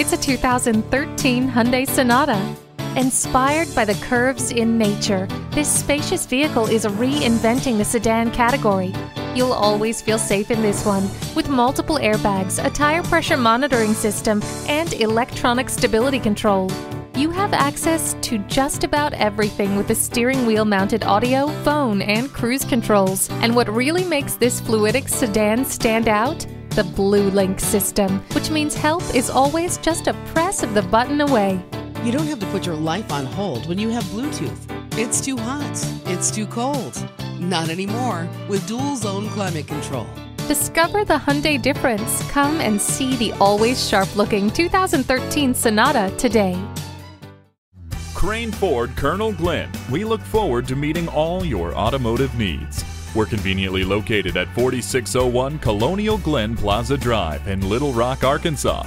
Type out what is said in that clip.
It's a 2013 Hyundai Sonata. Inspired by the curves in nature, this spacious vehicle is reinventing the sedan category. You'll always feel safe in this one with multiple airbags, a tire pressure monitoring system, and electronic stability control. You have access to just about everything with the steering wheel mounted audio, phone, and cruise controls. And what really makes this fluidic sedan stand out? The Blue Link system, which means help is always just a press of the button away. You don't have to put your life on hold when you have Bluetooth. It's too hot. It's too cold. Not anymore with dual zone climate control. Discover the Hyundai difference. Come and see the always sharp looking 2013 Sonata today. Crain Ford Colonel Glenn. We look forward to meeting all your automotive needs. We're conveniently located at 4601 Colonel Glenn Plaza Drive in Little Rock, Arkansas.